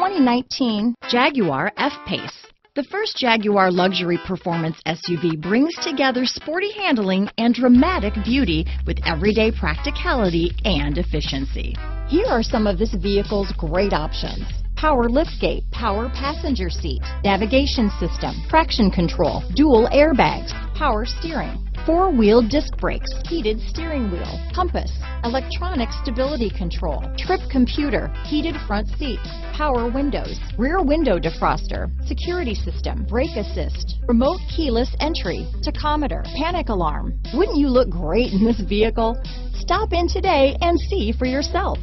2019 Jaguar F-Pace. The first Jaguar luxury performance SUV brings together sporty handling and dramatic beauty with everyday practicality and efficiency. Here are some of this vehicle's great options. Power liftgate, power passenger seat, navigation system, traction control, dual airbags, power steering, four-wheel disc brakes, heated steering wheel, compass, electronic stability control, trip computer, heated front seats, power windows, rear window defroster, security system, brake assist, remote keyless entry, tachometer, panic alarm. Wouldn't you look great in this vehicle? Stop in today and see for yourself.